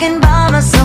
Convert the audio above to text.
can buy myself.